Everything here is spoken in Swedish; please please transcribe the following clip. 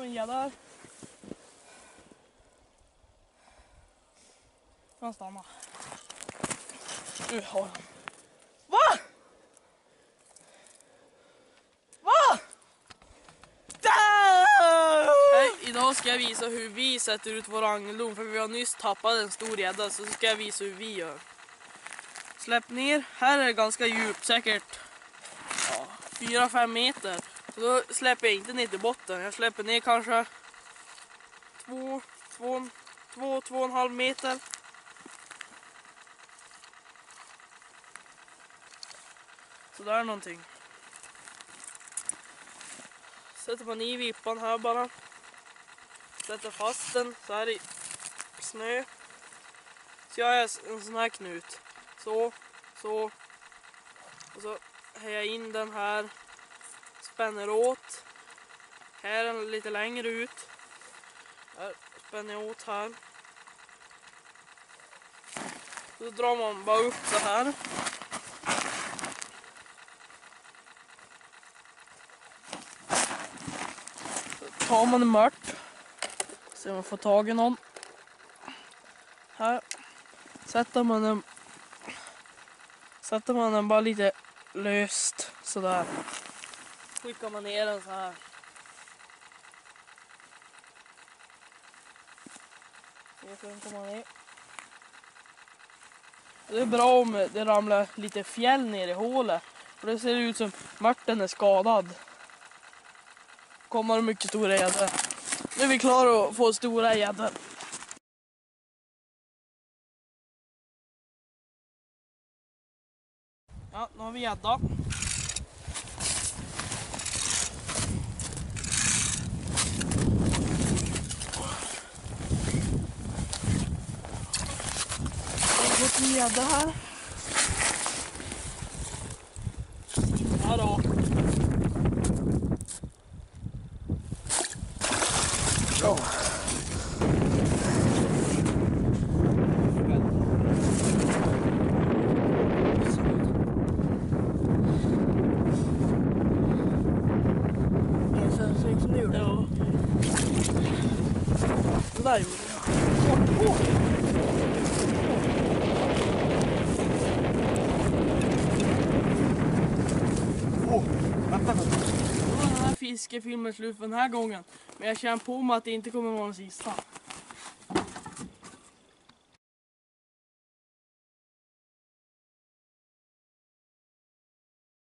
men jadar. Han stannar. Nu har han. Va? Va? Hej, idag ska jag visa hur vi sätter ut vår angeldom för vi har nyss tappat en stor gädda så ska jag visa hur vi gör. Släpp ner, här är det ganska djupt, säkert 4-5 meter. Så då släpper jag inte ner till botten, jag släpper ner kanske 2-2,5 meter. Så där någonting. Sätter man i vippan här bara. Sätter fast den så här i snö. Så gör jag en sån här knut. Så, så. Och så hejar jag in den här. Spänner åt. Här är lite längre ut. Här spänner jag åt här. Så drar man bara upp så här. Så tar man en mört. Se om man får tag i någon. Här sätter man den Sätter man den bara lite löst sådär. Skickar man ner den så här. Ner. Det är bra om det ramlar lite fjäll ner i hålet. För det ser ut som mörten är skadad. Kommer mycket stora gäddor. Nu är vi klara att få stora gäddor. Ja, nu har vi gädda. Gädda här. Ja då. Som du gjorde. Ja. Det där gjorde jag. Åh, vänta nu. Då var den här fiskefilmen slut för den här gången. Men jag känner på mig att det inte kommer vara den sista.